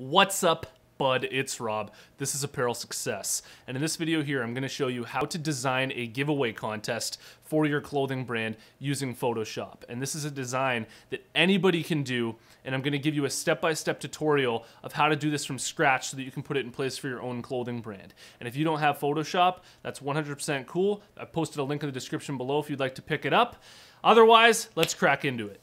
What's up, bud? It's Rob. This is Apparel Success. And in this video here, I'm going to show you how to design a giveaway contest for your clothing brand using Photoshop. And this is a design that anybody can do. And I'm going to give you a step-by-step -step tutorial of how to do this from scratch so that you can put it in place for your own clothing brand. And if you don't have Photoshop, that's 100% cool. I've posted a link in the description below if you'd like to pick it up. Otherwise, let's crack into it.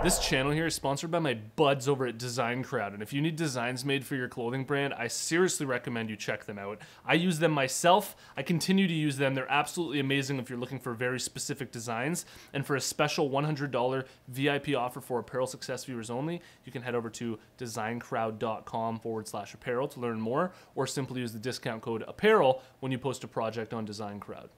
This channel here is sponsored by my buds over at Design Crowd, and if you need designs made for your clothing brand, I seriously recommend you check them out. I use them myself. I continue to use them. They're absolutely amazing if you're looking for very specific designs. And for a special $100 VIP offer for Apparel Success viewers only, you can head over to designcrowd.com forward slash apparel to learn more, or simply use the discount code apparel when you post a project on Design Crowd.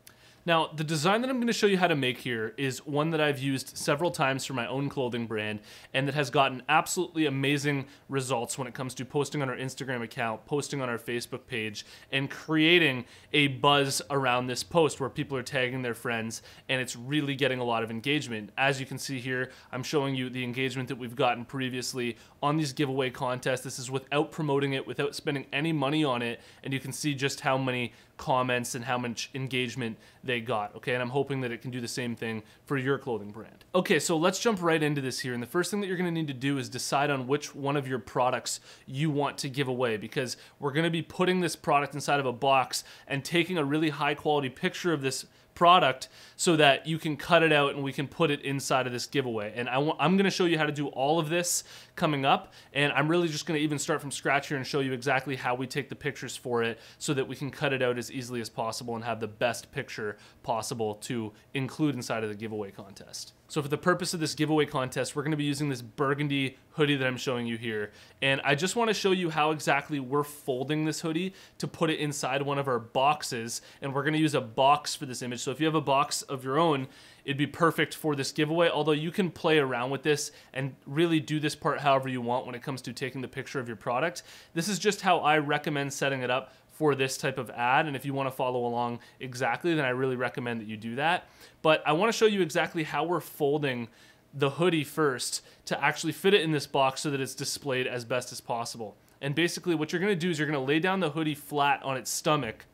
Now, the design that I'm going to show you how to make here is one that I've used several times for my own clothing brand and that has gotten absolutely amazing results when it comes to posting on our Instagram account, posting on our Facebook page, and creating a buzz around this post where people are tagging their friends and it's really getting a lot of engagement. As you can see here, I'm showing you the engagement that we've gotten previously on these giveaway contests. This is without promoting it, without spending any money on it, and you can see just how many comments and how much engagement they got, okay? And I'm hoping that it can do the same thing for your clothing brand. Okay, so let's jump right into this here. And the first thing that you're gonna need to do is decide on which one of your products you want to give away because we're gonna be putting this product inside of a box and taking a really high quality picture of this product so that you can cut it out and we can put it inside of this giveaway. And I am going to show you how to do all of this coming up. And I'm really just going to even start from scratch here and show you exactly how we take the pictures for it so that we can cut it out as easily as possible and have the best picture possible to include inside of the giveaway contest. So for the purpose of this giveaway contest, we're gonna be using this burgundy hoodie that I'm showing you here. And I just wanna show you how exactly we're folding this hoodie to put it inside one of our boxes. And we're gonna use a box for this image. So if you have a box of your own, it'd be perfect for this giveaway, although you can play around with this and really do this part however you want when it comes to taking the picture of your product. This is just how I recommend setting it up for this type of ad. And if you want to follow along exactly, then I really recommend that you do that. But I want to show you exactly how we're folding the hoodie first to actually fit it in this box so that it's displayed as best as possible. And basically what you're going to do is you're going to lay down the hoodie flat on its stomach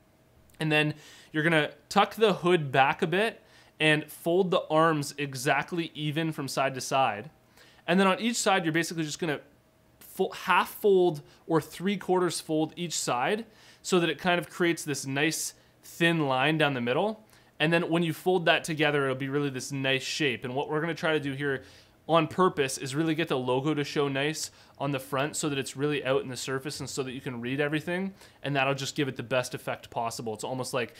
and then you're going to tuck the hood back a bit and fold the arms exactly even from side to side. And then on each side, you're basically just going to half fold or three quarters fold each side so that it kind of creates this nice thin line down the middle. And then when you fold that together, it'll be really this nice shape. And what we're gonna try to do here on purpose is really get the logo to show nice on the front so that it's really out in the surface and so that you can read everything and that'll just give it the best effect possible. It's almost like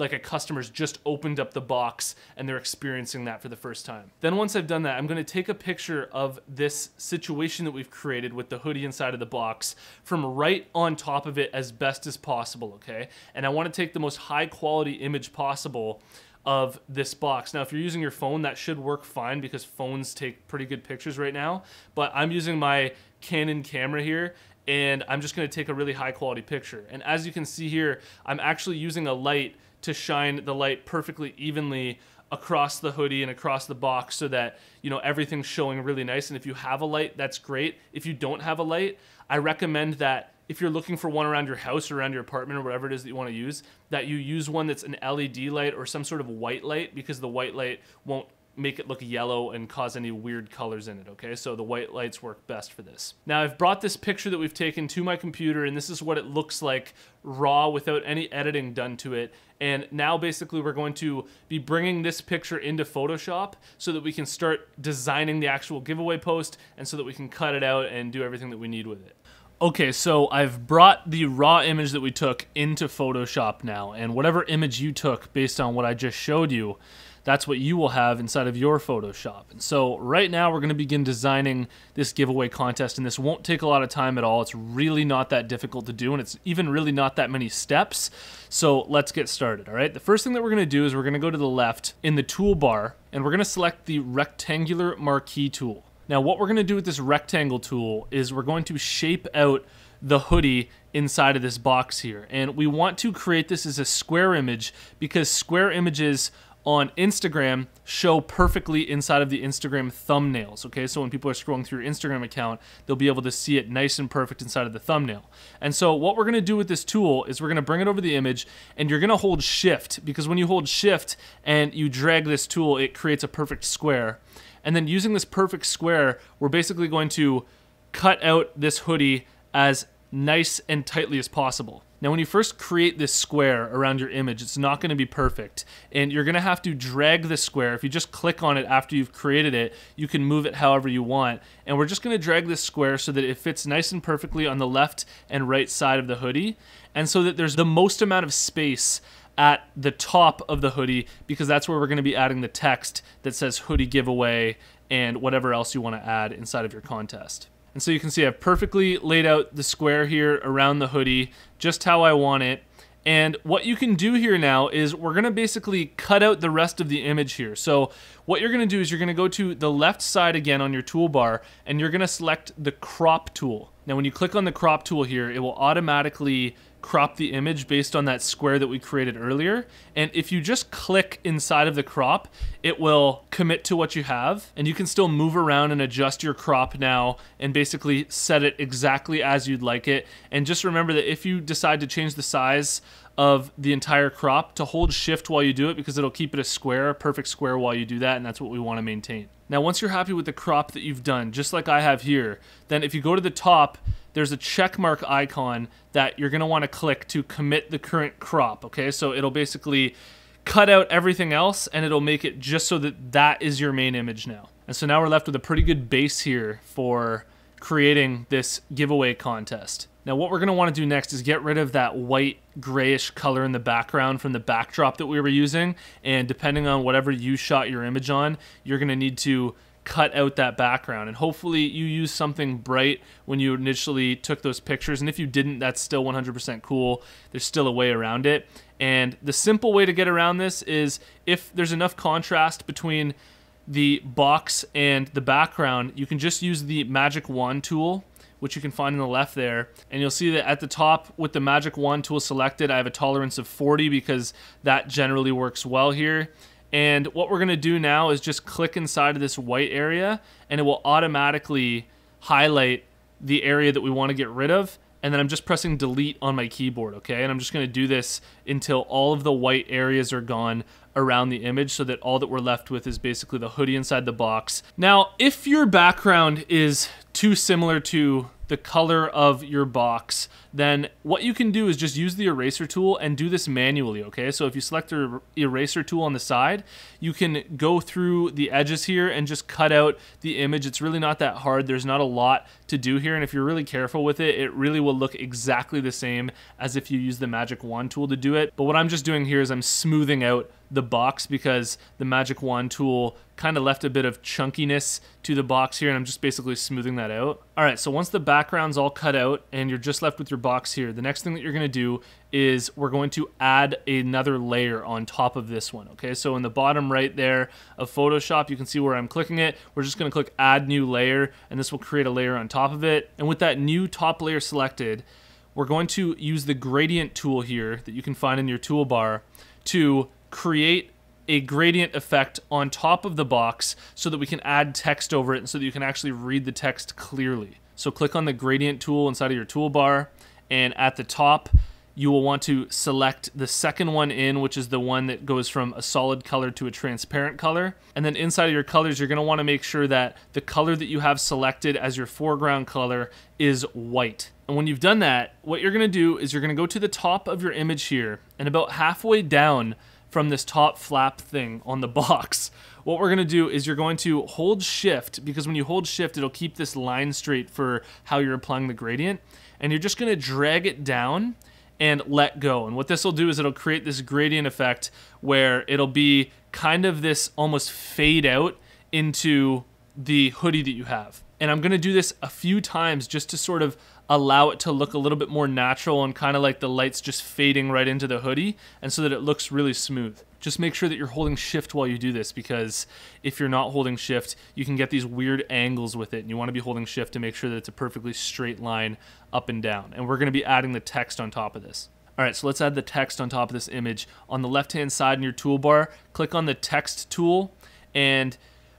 like a customer's just opened up the box and they're experiencing that for the first time. Then once I've done that, I'm gonna take a picture of this situation that we've created with the hoodie inside of the box from right on top of it as best as possible, okay? And I wanna take the most high quality image possible of this box. Now, if you're using your phone, that should work fine because phones take pretty good pictures right now. But I'm using my Canon camera here and I'm just gonna take a really high quality picture. And as you can see here, I'm actually using a light to shine the light perfectly evenly across the hoodie and across the box so that you know everything's showing really nice. And if you have a light that's great. If you don't have a light i recommend that if you're looking for one around your house or around your apartment or whatever it is that you want to use that you use one that's an led light or some sort of white light because the white light won't make it look yellow and cause any weird colors in it, okay? So the white lights work best for this. Now I've brought this picture that we've taken to my computer and this is what it looks like raw without any editing done to it. And now basically we're going to be bringing this picture into Photoshop so that we can start designing the actual giveaway post and so that we can cut it out and do everything that we need with it. Okay, so I've brought the raw image that we took into Photoshop now, and whatever image you took based on what I just showed you, that's what you will have inside of your Photoshop. And so right now we're going to begin designing this giveaway contest and this won't take a lot of time at all. It's really not that difficult to do and it's even really not that many steps. So let's get started, all right? The first thing that we're going to do is we're going to go to the left in the toolbar and we're going to select the rectangular marquee tool. Now what we're going to do with this rectangle tool is we're going to shape out the hoodie inside of this box here. And we want to create this as a square image because square images on Instagram show perfectly inside of the Instagram thumbnails. Okay, so when people are scrolling through your Instagram account, they'll be able to see it nice and perfect inside of the thumbnail. And so, what we're gonna do with this tool is we're gonna bring it over the image and you're gonna hold shift because when you hold shift and you drag this tool, it creates a perfect square. And then using this perfect square, we're basically going to cut out this hoodie as nice and tightly as possible. Now, when you first create this square around your image, it's not going to be perfect. And you're going to have to drag the square. If you just click on it after you've created it, you can move it however you want. And we're just going to drag this square so that it fits nice and perfectly on the left and right side of the hoodie. And so that there's the most amount of space at the top of the hoodie because that's where we're going to be adding the text that says hoodie giveaway and whatever else you want to add inside of your contest. And so you can see I've perfectly laid out the square here around the hoodie, just how I want it. And what you can do here now is we're gonna basically cut out the rest of the image here. So what you're gonna do is you're gonna go to the left side again on your toolbar and you're gonna select the crop tool. Now when you click on the crop tool here, it will automatically crop the image based on that square that we created earlier. And if you just click inside of the crop, it will commit to what you have. And you can still move around and adjust your crop now and basically set it exactly as you'd like it. And just remember that if you decide to change the size of the entire crop to hold shift while you do it because it'll keep it a square, a perfect square while you do that, and that's what we want to maintain. Now, once you're happy with the crop that you've done, just like I have here, then if you go to the top, there's a check mark icon that you're going to want to click to commit the current crop, okay? So it'll basically cut out everything else and it'll make it just so that that is your main image now. And so now we're left with a pretty good base here for creating this giveaway contest. Now what we're going to want to do next is get rid of that white grayish color in the background from the backdrop that we were using and depending on whatever you shot your image on, you're going to need to cut out that background. And hopefully you use something bright when you initially took those pictures and if you didn't that's still 100% cool. There's still a way around it. And the simple way to get around this is if there's enough contrast between the box and the background you can just use the magic wand tool which you can find on the left there. And you'll see that at the top with the magic wand tool selected, I have a tolerance of 40 because that generally works well here. And what we're going to do now is just click inside of this white area and it will automatically highlight the area that we want to get rid of. And then I'm just pressing delete on my keyboard, okay? And I'm just going to do this until all of the white areas are gone around the image so that all that we're left with is basically the hoodie inside the box. Now, if your background is too similar to the color of your box, then what you can do is just use the eraser tool and do this manually, okay? So if you select the eraser tool on the side, you can go through the edges here and just cut out the image. It's really not that hard. There's not a lot to do here, and if you're really careful with it, it really will look exactly the same as if you use the magic wand tool to do it. But what I'm just doing here is I'm smoothing out the box because the magic wand tool kind of left a bit of chunkiness to the box here and I'm just basically smoothing that out. All right, so once the background's all cut out and you're just left with your box here, the next thing that you're gonna do is we're going to add another layer on top of this one, okay? So in the bottom right there of Photoshop, you can see where I'm clicking it. We're just gonna click add new layer and this will create a layer on top of it. And with that new top layer selected, we're going to use the gradient tool here that you can find in your toolbar to create a gradient effect on top of the box so that we can add text over it and so that you can actually read the text clearly. So click on the gradient tool inside of your toolbar and at the top you will want to select the second one in, which is the one that goes from a solid color to a transparent color. And then inside of your colors, you're gonna wanna make sure that the color that you have selected as your foreground color is white. And when you've done that, what you're gonna do is you're gonna go to the top of your image here and about halfway down, from this top flap thing on the box. What we're gonna do is you're going to hold shift because when you hold shift, it'll keep this line straight for how you're applying the gradient. And you're just gonna drag it down and let go. And what this will do is it'll create this gradient effect where it'll be kind of this almost fade out into the hoodie that you have. And I'm gonna do this a few times just to sort of allow it to look a little bit more natural and kind of like the lights just fading right into the hoodie and so that it looks really smooth. Just make sure that you're holding shift while you do this because if you're not holding shift, you can get these weird angles with it and you want to be holding shift to make sure that it's a perfectly straight line up and down. And we're going to be adding the text on top of this. All right, so let's add the text on top of this image. On the left-hand side in your toolbar, click on the text tool and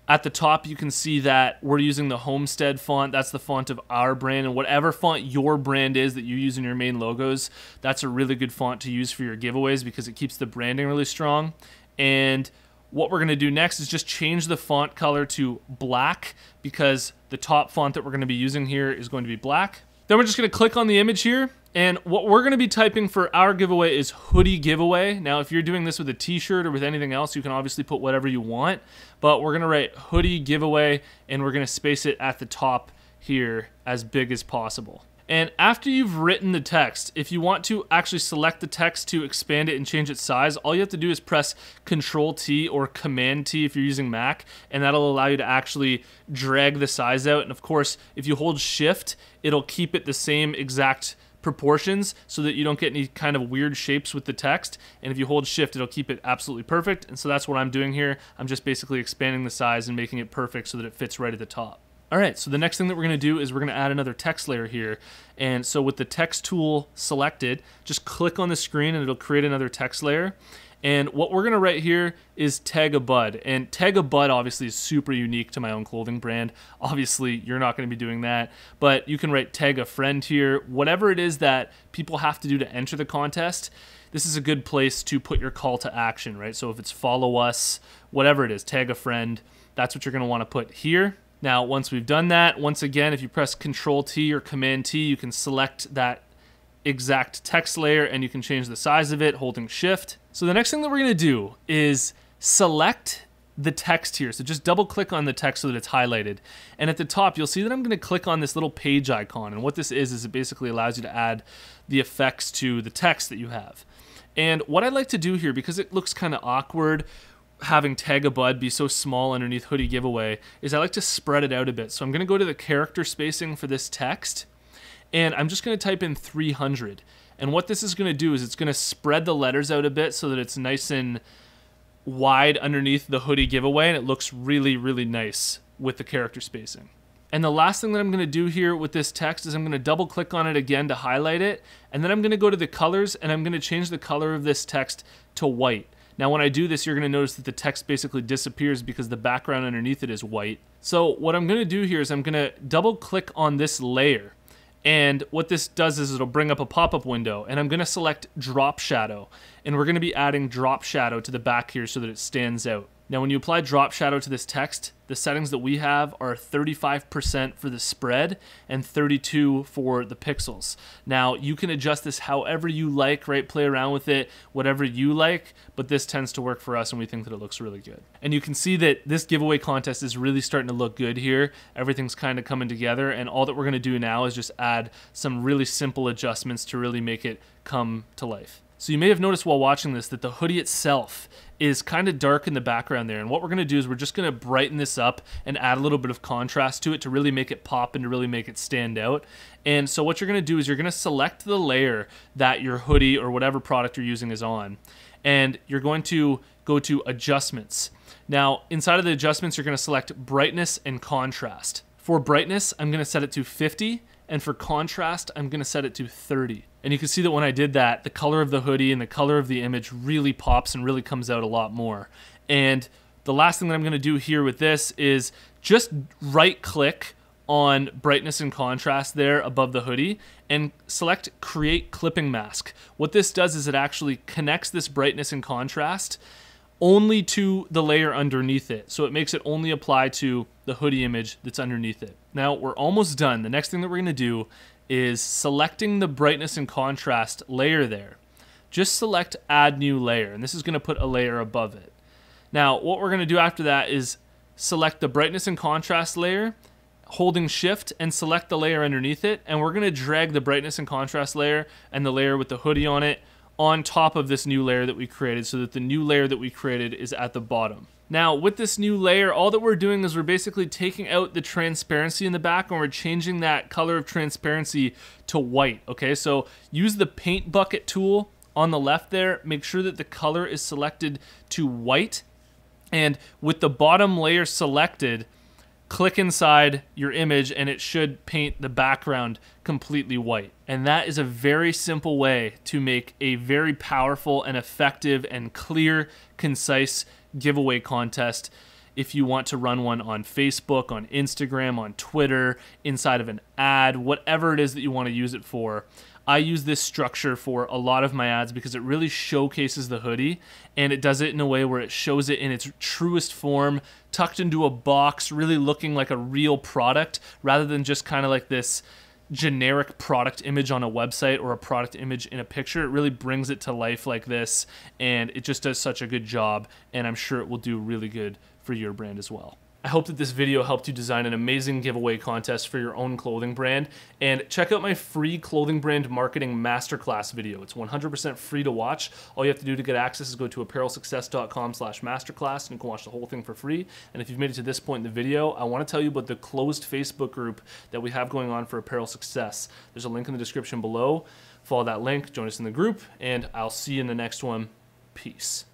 at the top, you can see that we're using the Homestead font. That's the font of our brand. And whatever font your brand is that you use in your main logos, that's a really good font to use for your giveaways because it keeps the branding really strong. And what we're going to do next is just change the font color to black because the top font that we're going to be using here is going to be black. Then we're just going to click on the image here and what we're going to be typing for our giveaway is hoodie giveaway. Now, if you're doing this with a t-shirt or with anything else, you can obviously put whatever you want. But we're going to write hoodie giveaway, and we're going to space it at the top here as big as possible. And after you've written the text, if you want to actually select the text to expand it and change its size, all you have to do is press Control T or Command T if you're using Mac, and that'll allow you to actually drag the size out. And of course, if you hold Shift, it'll keep it the same exact proportions so that you don't get any kind of weird shapes with the text. And if you hold shift, it'll keep it absolutely perfect. And so that's what I'm doing here. I'm just basically expanding the size and making it perfect so that it fits right at the top. All right, so the next thing that we're gonna do is we're gonna add another text layer here. And so with the text tool selected, just click on the screen and it'll create another text layer. And what we're gonna write here is tag a bud. And tag a bud obviously is super unique to my own clothing brand. Obviously, you're not gonna be doing that, but you can write tag a friend here. Whatever it is that people have to do to enter the contest, this is a good place to put your call to action, right? So if it's follow us, whatever it is, tag a friend, that's what you're gonna wanna put here. Now, once we've done that, once again, if you press Control T or Command T, you can select that exact text layer and you can change the size of it holding shift. So the next thing that we're gonna do is select the text here. So just double click on the text so that it's highlighted. And at the top, you'll see that I'm gonna click on this little page icon. And what this is, is it basically allows you to add the effects to the text that you have. And what I'd like to do here, because it looks kind of awkward, having tag a bud be so small underneath hoodie giveaway is I like to spread it out a bit. So I'm going to go to the character spacing for this text and I'm just going to type in 300. And what this is going to do is it's going to spread the letters out a bit so that it's nice and wide underneath the hoodie giveaway and it looks really, really nice with the character spacing. And the last thing that I'm going to do here with this text is I'm going to double click on it again to highlight it. And then I'm going to go to the colors and I'm going to change the color of this text to white. Now when I do this, you're going to notice that the text basically disappears because the background underneath it is white. So what I'm going to do here is I'm going to double click on this layer and what this does is it'll bring up a pop-up window and I'm gonna select drop shadow and we're gonna be adding drop shadow to the back here so that it stands out. Now, when you apply drop shadow to this text, the settings that we have are 35% for the spread and 32 for the pixels. Now, you can adjust this however you like, right? Play around with it, whatever you like, but this tends to work for us and we think that it looks really good. And you can see that this giveaway contest is really starting to look good here. Everything's kind of coming together and all that we're gonna do now is just add some really simple adjustments to really make it come to life. So you may have noticed while watching this that the hoodie itself is kind of dark in the background there. And what we're going to do is we're just going to brighten this up and add a little bit of contrast to it to really make it pop and to really make it stand out. And so what you're going to do is you're going to select the layer that your hoodie or whatever product you're using is on. And you're going to go to adjustments. Now, inside of the adjustments, you're going to select brightness and contrast. For brightness, I'm going to set it to 50 and for contrast, I'm gonna set it to 30. And you can see that when I did that, the color of the hoodie and the color of the image really pops and really comes out a lot more. And the last thing that I'm gonna do here with this is just right click on brightness and contrast there above the hoodie and select create clipping mask. What this does is it actually connects this brightness and contrast only to the layer underneath it. So it makes it only apply to the hoodie image that's underneath it. Now we're almost done. The next thing that we're gonna do is selecting the brightness and contrast layer there. Just select add new layer and this is gonna put a layer above it. Now what we're gonna do after that is select the brightness and contrast layer holding shift and select the layer underneath it and we're going to drag the brightness and contrast layer and the layer with the hoodie on it on top of this new layer that we created so that the new layer that we created is at the bottom. Now with this new layer, all that we're doing is we're basically taking out the transparency in the back and we're changing that color of transparency to white, okay? So use the paint bucket tool on the left there, make sure that the color is selected to white and with the bottom layer selected, click inside your image and it should paint the background completely white. And that is a very simple way to make a very powerful and effective and clear, concise giveaway contest if you want to run one on Facebook, on Instagram, on Twitter, inside of an ad, whatever it is that you want to use it for. I use this structure for a lot of my ads because it really showcases the hoodie and it does it in a way where it shows it in its truest form, tucked into a box, really looking like a real product rather than just kind of like this generic product image on a website or a product image in a picture. It really brings it to life like this and it just does such a good job and I'm sure it will do really good for your brand as well. I hope that this video helped you design an amazing giveaway contest for your own clothing brand. And check out my free clothing brand marketing masterclass video. It's 100% free to watch. All you have to do to get access is go to apparelsuccess.com slash masterclass and you can watch the whole thing for free. And if you've made it to this point in the video, I want to tell you about the closed Facebook group that we have going on for Apparel Success. There's a link in the description below. Follow that link, join us in the group, and I'll see you in the next one. Peace.